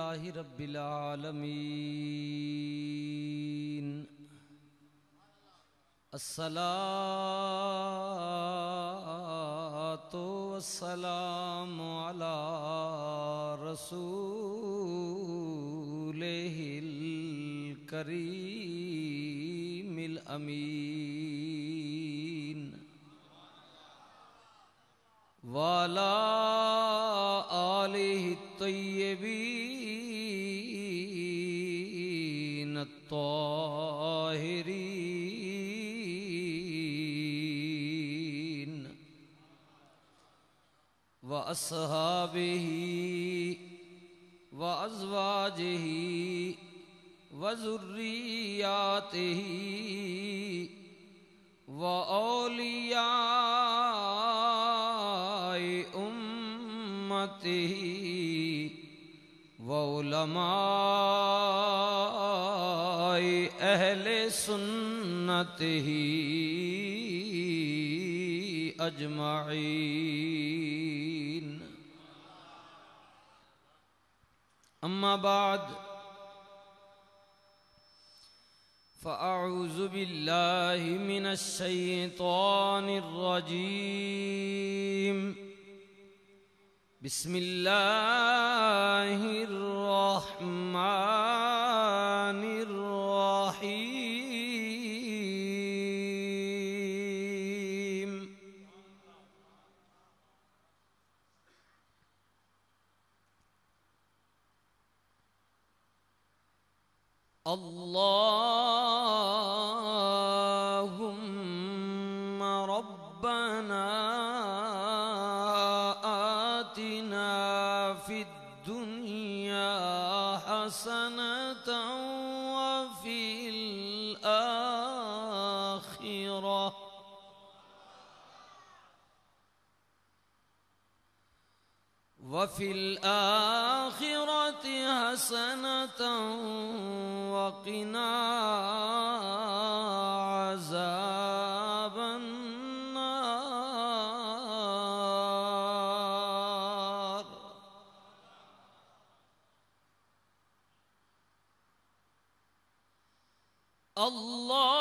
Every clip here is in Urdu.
لله رب العالمين الصلاة والسلام على رسوله الكريم الأمين وعلى آله الطيبين الطاهرين وأصحابه وأزواجه وذرياته وأولياء أمته وعلماء أهل سنته أجمعين اما بعد فاعوذ بالله من الشيطان الرجيم بسم الله الرحمن الرحيم. اللهم ربنا في الدنيا حسنة وفي الآخرة. وفي الآخرة حسنة وقنا عذاب Allah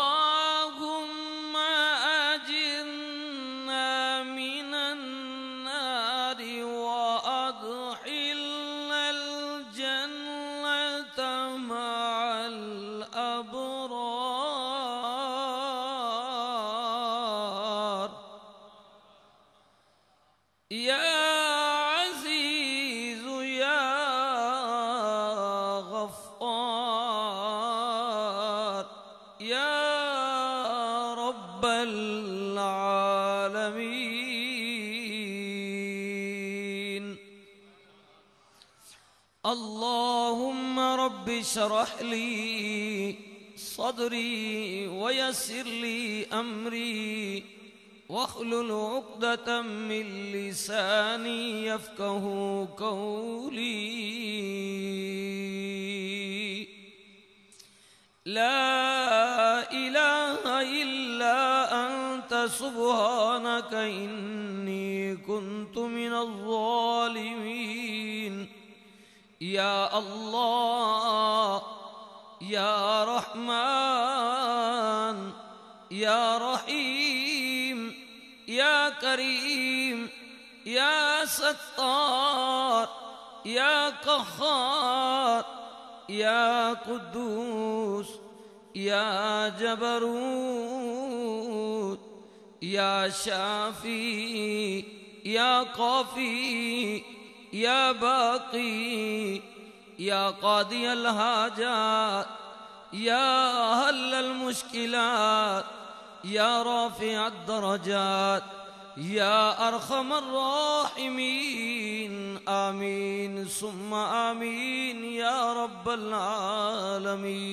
اللهم رب اشرح لي صدري ويسر لي أمري واخلل عقدة من لساني يفقه قولي. لا إله إلا أنت سبحانك إني كنت من الظالمين. يا الله يا رحمن يا رحيم يا كريم يا ستار يا قهار يا قدوس يا جبروت يا شافي يا قافي يا باقي يا قاضي الحاجات يا هل المشكلات يا رافع الدرجات يا أرحم الراحمين آمين ثم آمين يا رب العالمين.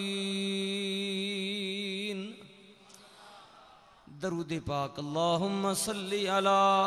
درود پاک اللہم صلی علی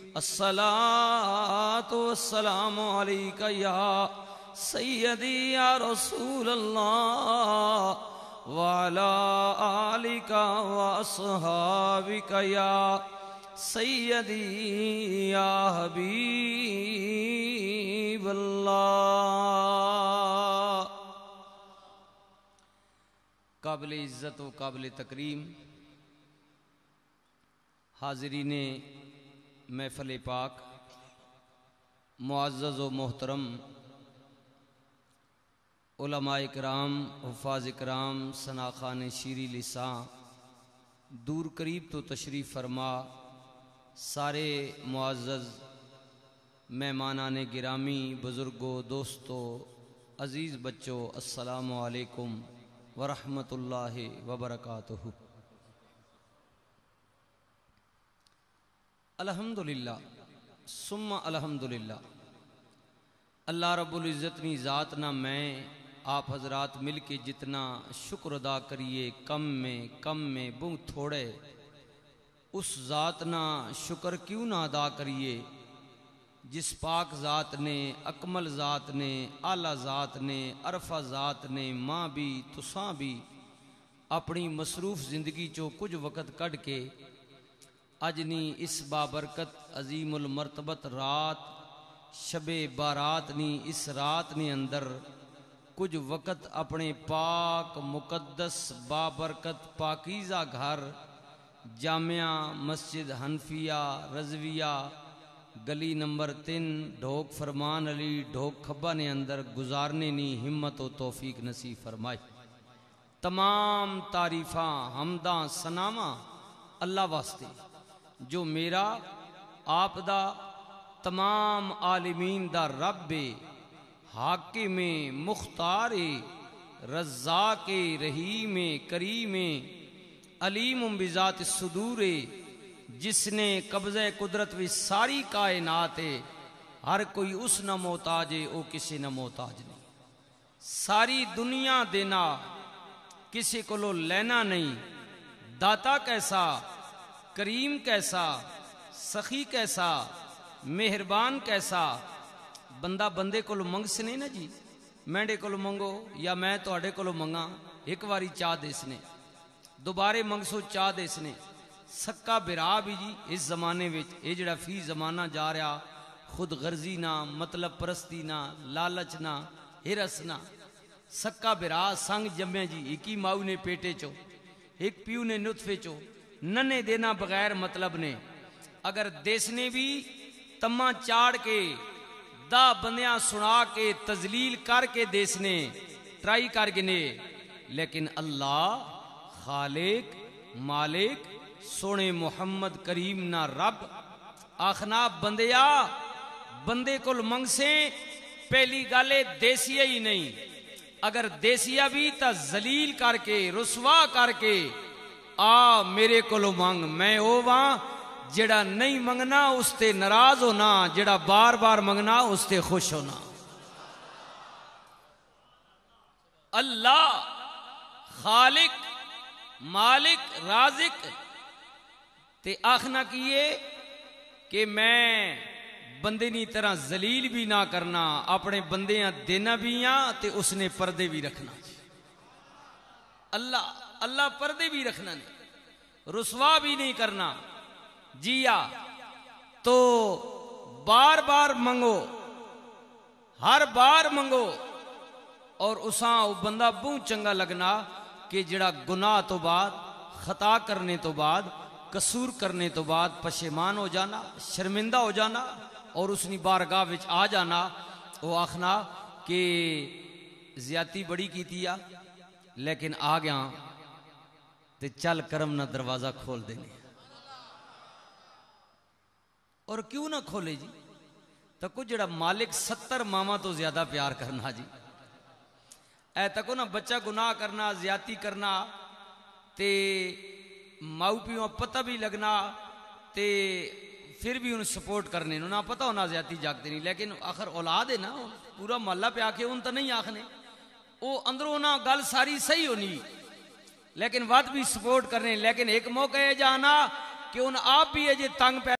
الصلاة والسلام عليك يا سيدي يا رسول الله وعلى آلك وأصحابك يا سيدي يا حبيب الله. قابل عزت و قابل تکریم حاضرین محفل پاک، معزز و محترم، علماء کرام حفاظ کرام سناخان شیری لساں دور قریب تو تشریف فرما، سارے معزز، مہمانان گرامی بزرگوں دوستوں عزیز بچوں السلام علیکم ورحمۃ اللہ وبرکاتہ۔ الحمدللہ، ثم الحمدللہ۔ اللہ رب العزت نی ذات نہ میں، آپ حضرات مل کے جتنا شکر ادا کریے، کم میں کم میں بوں تھوڑے۔ اس ذات نہ شکر کیوں نہ ادا کریے؟ جس پاک ذات نے، اکمل ذات نے، اعلیٰ ذات نے، عرفہ ذات نے، ماں بھی، تساں بھی، اپنی مصروف زندگی چو کچھ وقت کڑ کے اجنی اس بابرکت عظیم المرتبت رات، شب بارات نی اس رات نی اندر کچھ وقت اپنے پاک مقدس بابرکت پاکیزہ گھر، جامعہ مسجد حنفیہ رضویہ گلی نمبر تین ڈھوک فرمان علی ڈھوک کھبا نے اندر گزارنے نی ہمت و توفیق نصیب فرمائی۔ تمام تعریفاں، حمداں سناواں اللہ واسطے۔ جو میرا آپ دا تمام عالمین دا رب حاکم مختار، رزاق رحیم کریم، علیم بذات صدور، جس نے قبضہ قدرت بھی ساری کائنات ہر کوئی اس نہ محتاج او کسی نہ محتاج نہیں۔ ساری دنیا دینا کسی کو لینا نہیں۔ داتا کیسا کریم کیسا، سخی کیسا، مہربان کیسا، بندہ بندے کو منگ سنے نا جی؟ مینڈے کو منگو یا میں توڑے کو منگا ایک واری چاہ دے سنے۔ دوبارے منگسو چاہ دے سنے۔ سکا برا بھی جی اس زمانے وچ اے جڑا فی زمانہ جا رہا، خود غرضی نہ مطلب پرستی نہ، لالچ نہ، ہرس نہ۔ سکا برا سنگ جمے جی ایک ہی ماؤ نے پیٹے چو، ایک پیو نے نطفے چو۔ ننے دینا بغیر مطلب نے۔ اگر دیسنے بھی تمہ چاڑ کے، دا بندیاں سنا کے تزلیل کر کے دیسنے ٹرائی کر گنے لیکن اللہ خالق، مالک، سونے محمد کریم نہ رب۔ آخنا بندیا، بندے کو منگ سے پہلی گالے دیسیا ہی نہیں۔ اگر دیسیا بھی تا زلیل کر کے، رسوا کر کے آ، میرے کو منگ میں او وہاں جڑا نہیں منگنا اس تے ناراض ہونا، جڑا بار بار منگنا اس تے خوش ہونا۔ اللہ، خالق، مالک، رازق۔ تے آخنا کیے کہ میں بندے نی طرح زلیل بھی نہ کرنا، اپنے بندیاں دینا بھی ہاں تے اس نے پردے بھی رکھنا۔ اللہ اللہ پردے بھی رکھنا نہیں رسوا بھی نہیں کرنا۔ جیا۔ تو بار بار منگو۔ ہر بار منگو۔ اور اساں بندہ بہت چنگا لگنا کہ جڑا گناہ تو بعد، خطا کرنے تو بعد، قصور کرنے تو بعد پشیمان ہو جانا، شرمندہ ہو جانا اور اس بارگاہ وچ آ جانا وہ آخنا کہ زیادتی بڑی کی تیا لیکن آ گیا۔ تے چل کرم نہ دروازہ کھول دینے اور کیوں نہ کھولے جی؟ تو کچھ جڑا مالک ستر ماما تو زیادہ پیار کرنا جی۔ اے تکو نہ بچہ گناہ کرنا، زیادتی کرنا، تے ماؤ پیوں پتہ بھی لگنا، تے پھر بھی انہیں سپورٹ کرنے انہوں نہ پتا ہونا زیادتی جاگتے نہیں۔ لیکن آخر اولاد ہے نا، پورا محلہ پہ آ کے، ان تو نہیں آخنے۔ وہ اندروں نہ گل ساری صحیح ہونی۔ لیکن ود بھی سپورٹ کرنے، لیکن ایک موقع ہے جانا کہ ان آپ بھی ہے تنگ پہ